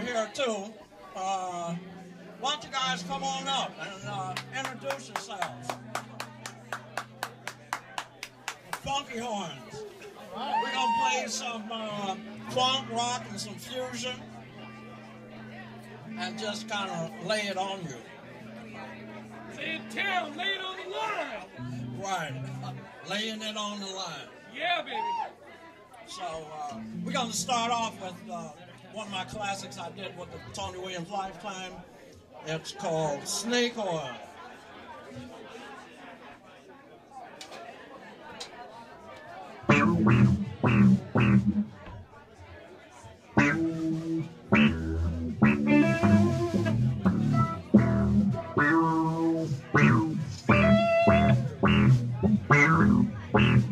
over here too. Uh, why don't you guys come on up and uh, introduce yourselves? Funky horns. We're gonna play some uh, funk rock and some fusion, and just kind of lay it on you. Say it, town, lay it on the line. Right, laying it on the line. Yeah, baby. So uh, we're going to start off with uh, one of my classics I did with the Tony Williams Lifetime. It's called Snake Oil.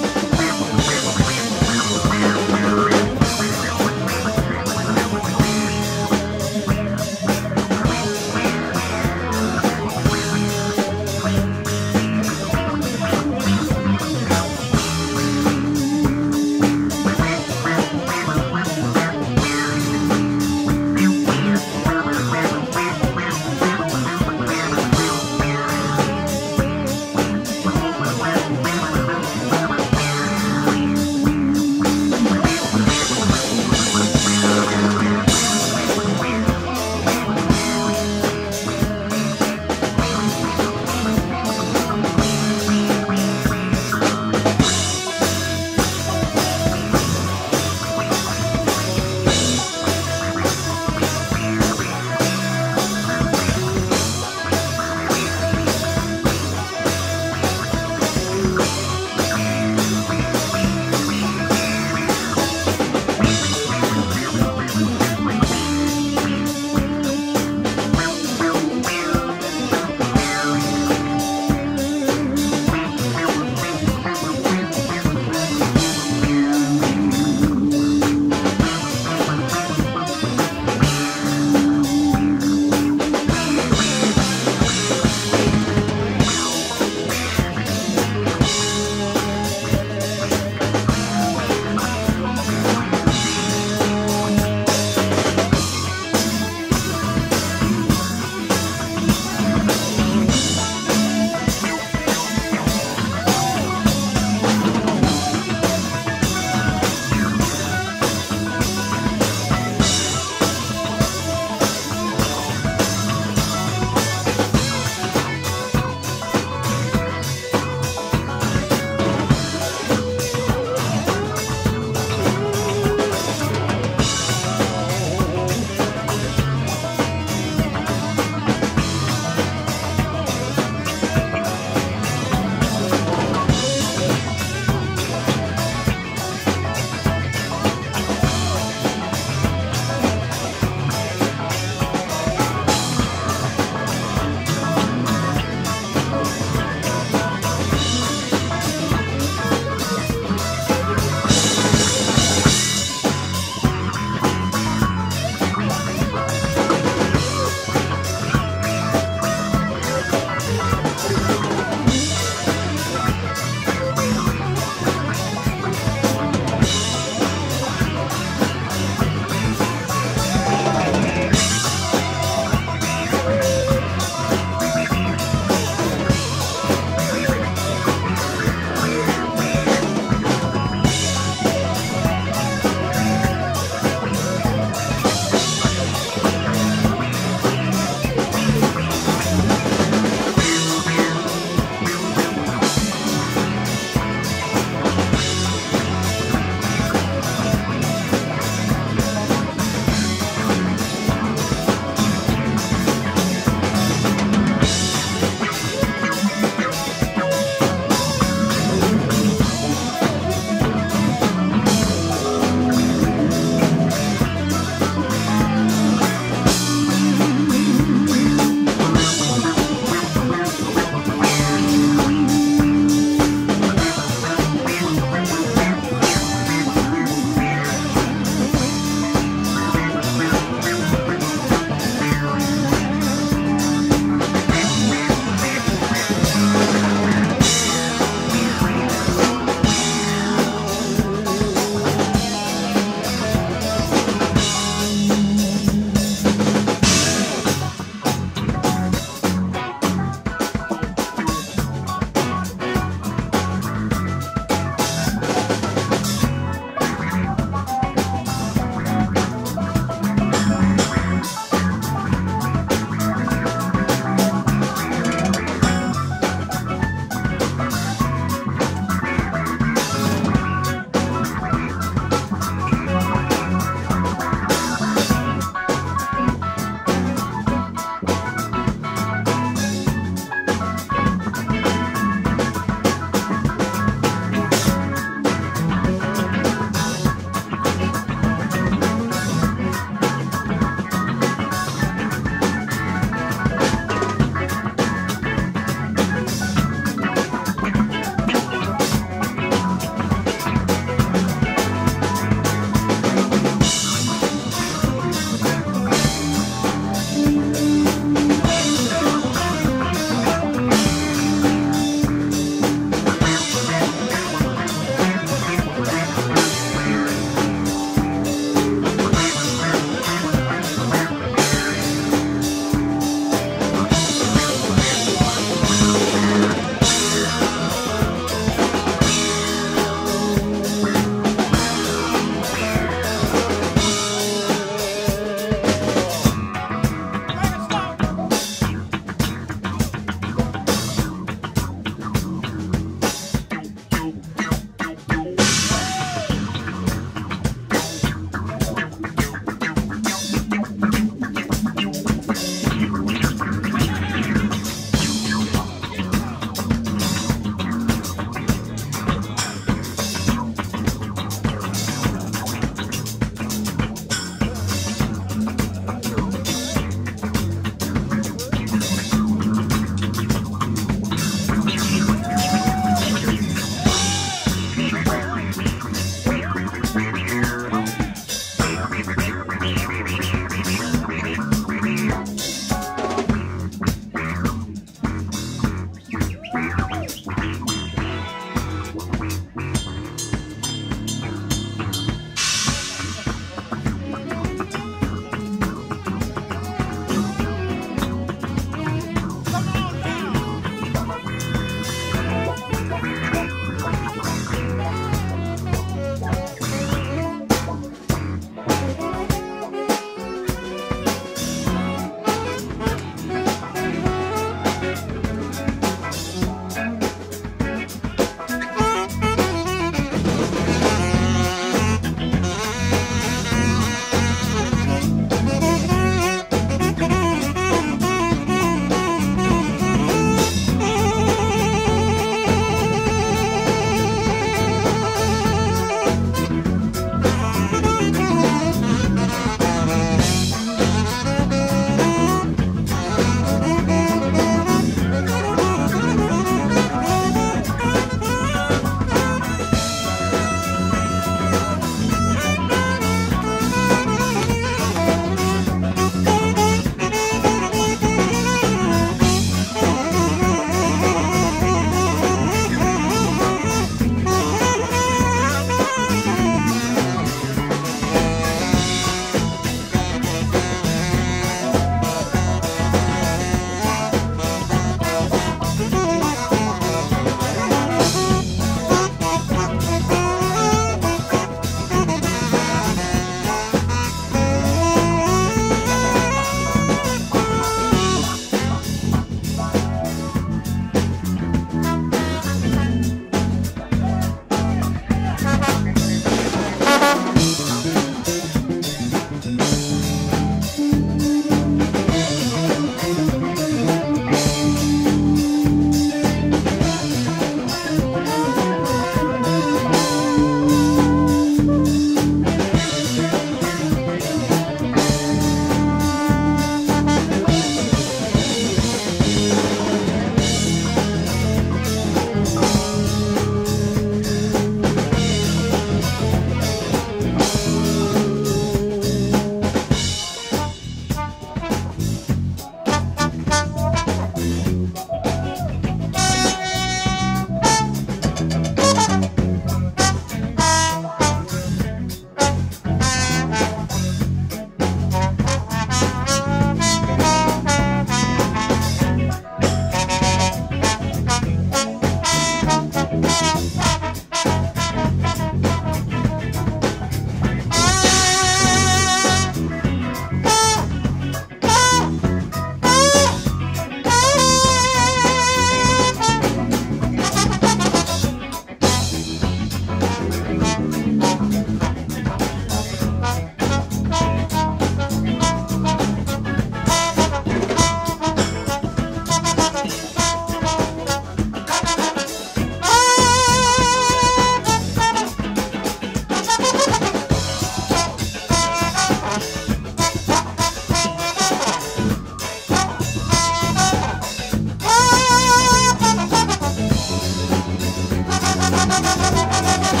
Thank